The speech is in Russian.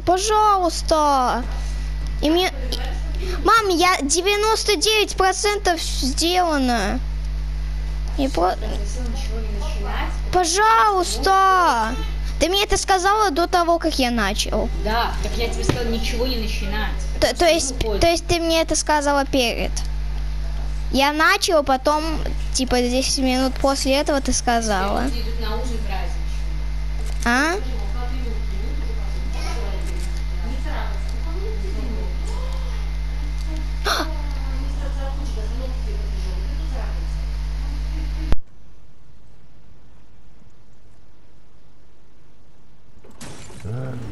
Пожалуйста. И мне... Мам, я 99% сделано. И начинать. Пожалуйста. Ты мне это сказала до того, как я начал. Да, так я тебе сказал ничего не начинать. То, то есть, Уходит. то есть ты мне это сказала перед. Я начал, потом, типа, 10 минут после этого ты сказала. А? Uh.